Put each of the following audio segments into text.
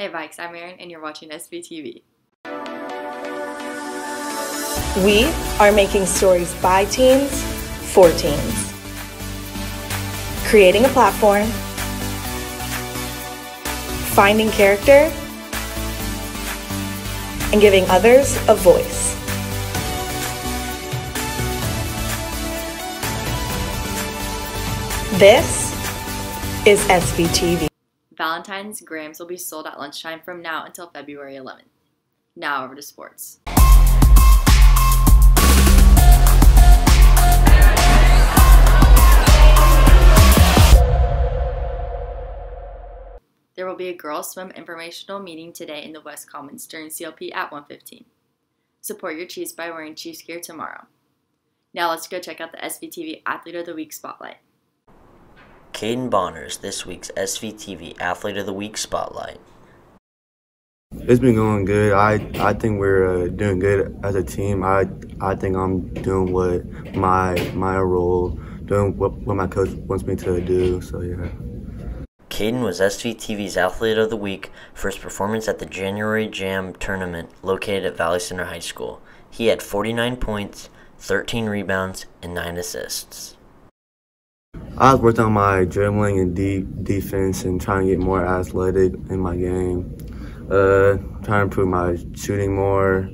Hey Vikes, I'm Erin and you're watching SVTV. We are making stories by teens for teens. Creating a platform, finding character, and giving others a voice. This is SVTV. Valentine's grams will be sold at lunchtime from now until February 11th. Now over to sports. There will be a girls swim informational meeting today in the West Commons during CLP at 1:15. Support your Chiefs by wearing Chiefs gear tomorrow. Now let's go check out the SVTV Athlete of the Week spotlight. Caden Bonners, this week's SVTV Athlete of the Week Spotlight. It's been going good. I I think we're uh, doing good as a team. I I think I'm doing what my my role, doing what, what my coach wants me to do. So yeah. Caden was SVTV's Athlete of the Week for his performance at the January Jam tournament located at Valley Center High School. He had 49 points, 13 rebounds, and 9 assists. I was working on my dribbling and deep defense and trying to get more athletic in my game. Uh, trying to improve my shooting more,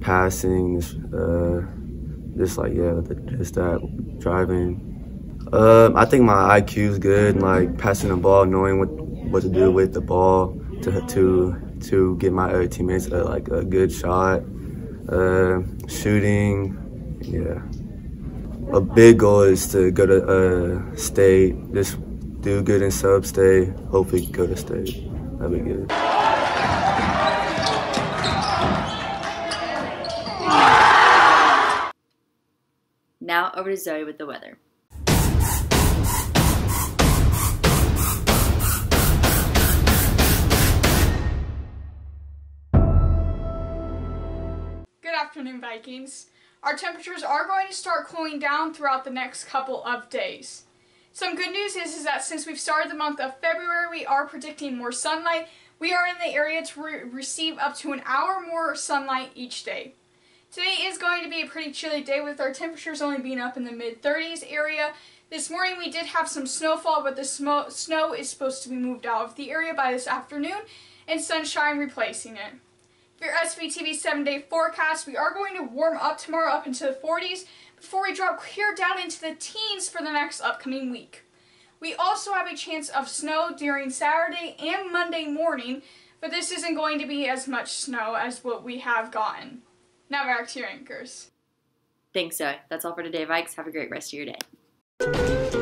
passing, uh, just like yeah, just that driving. Uh, I think my IQ is good, like passing the ball, knowing what what to do with the ball to to to get my other teammates a, like a good shot. Uh, shooting, yeah a big goal is to go to uh, state, just do good in sub state, hopefully go to state. That'd be good. Now over to Zoey with the weather. Good afternoon, Vikings our temperatures are going to start cooling down throughout the next couple of days. Some good news is, is that since we've started the month of February, we are predicting more sunlight. We are in the area to re receive up to an hour more sunlight each day. Today is going to be a pretty chilly day with our temperatures only being up in the mid 30s area. This morning we did have some snowfall, but the snow is supposed to be moved out of the area by this afternoon and sunshine replacing it your SVTV 7-day forecast. We are going to warm up tomorrow up into the 40s before we drop clear down into the teens for the next upcoming week. We also have a chance of snow during Saturday and Monday morning, but this isn't going to be as much snow as what we have gotten. Now back to your anchors. Thanks, Zoey. That's all for today, Vikes. Have a great rest of your day.